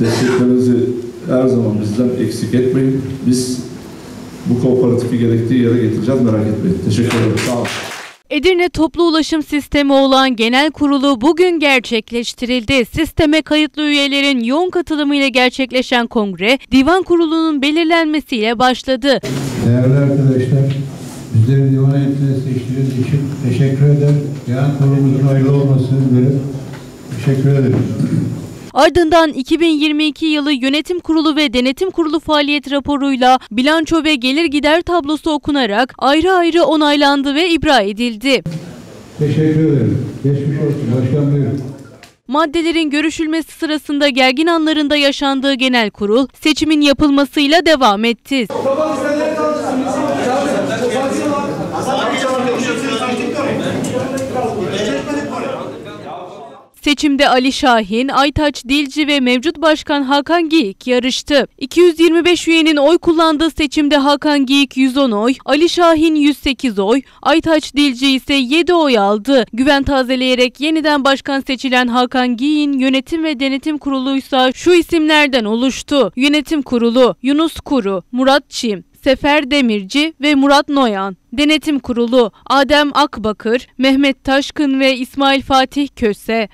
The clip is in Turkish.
Desteklerinizi her zaman bizden eksik etmeyin. Biz bu kooperatifi gerektiği yere getireceğiz merak etmeyin. Teşekkür ederim. Sağ olun. Edirne Toplu Ulaşım Sistemi olan genel kurulu bugün gerçekleştirildi. Sisteme kayıtlı üyelerin yoğun katılımıyla gerçekleşen kongre, divan kurulunun belirlenmesiyle başladı. Değerli arkadaşlar, bizleri divan heyetine seçtiğiniz için teşekkür eder. Genel kurulumuzun hayırlı olmasını dilerim. Teşekkür ederim. Ardından 2022 yılı Yönetim Kurulu ve Denetim Kurulu faaliyet raporuyla bilanço ve gelir gider tablosu okunarak ayrı ayrı onaylandı ve ibra edildi. Teşekkür ederim. Geçmiş olsun. Başkan buyurun. Maddelerin görüşülmesi sırasında gergin anlarında yaşandığı genel kurul seçimin yapılmasıyla devam etti. Seçimde Ali Şahin, Aytaç Dilci ve mevcut başkan Hakan Giyik yarıştı. 225 üyenin oy kullandığı seçimde Hakan Giyik 110 oy, Ali Şahin 108 oy, Aytaç Dilci ise 7 oy aldı. Güven tazeleyerek yeniden başkan seçilen Hakan Giyik'in yönetim ve denetim kuruluysa şu isimlerden oluştu. Yönetim kurulu Yunus Kuru, Murat Çim, Sefer Demirci ve Murat Noyan. Denetim Kurulu Adem Akbakır, Mehmet Taşkın ve İsmail Fatih Köse.